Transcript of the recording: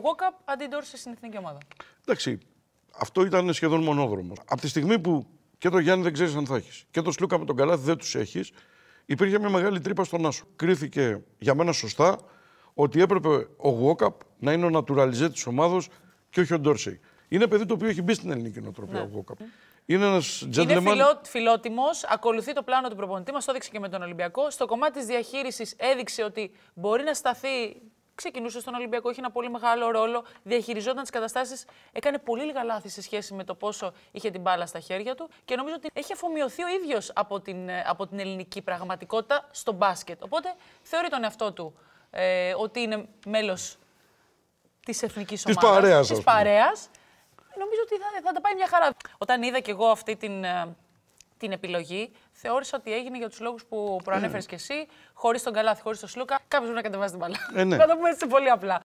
το walk-up αντί Ντόρση στην εθνική ομάδα. Εντάξει, αυτό ήταν σχεδόν μονόδρομο. Από τη στιγμή που και το Γιάννη δεν ξέρεις αν θα έχεις και το Σλούκα με τον Καλάθι δεν τους έχεις, υπήρχε μια μεγάλη τρύπα στον Άσο. Κρίθηκε για μένα σωστά ότι έπρεπε ο Γουόκαπ να είναι ο naturalizé της ομάδα και όχι ο Ντόρσεϊ. Είναι παιδί το οποίο έχει μπει στην ελληνική νοοτροπία ο Γουόκαπ. Είναι ένας Είναι gentleman. φιλό, φιλότιμος, ακολουθεί το πλάνο του προπονητή μας, το έδειξε και με τον Ολυμπιακό. Στο κομμάτι της διαχείρισης έδειξε ότι μπορεί να σταθεί. Ξεκινούσε στον Ολυμπιακό, είχε ένα πολύ μεγάλο ρόλο, διαχειριζόταν τις καταστάσεις. Έκανε πολύ λίγα λάθη σε σχέση με το πόσο είχε την μπάλα στα χέρια του και νομίζω ότι έχει αφομοιωθεί ο ίδιος από την, ε, από την ελληνική πραγματικότητα στο μπάσκετ. Οπότε θεωρεί τον εαυτό του ε, ότι είναι μέλος της εθνικής Της ομάδας. παρέας, Της ας πούμε. παρέας. Νομίζω ότι θα, θα τα πάει μια χαρά. Όταν είδα κι εγώ αυτή την, ε, την επιλογή, θεώρησα ότι έγινε για τους λόγους που προανέφερες κι εσύ, χωρίς τον Καλάθι, χωρίς τον Σλούκα. Κάποιος πρέπει να κατεβάσει την μπαλά. Ε, ναι. Να το πούμε έτσι πολύ απλά.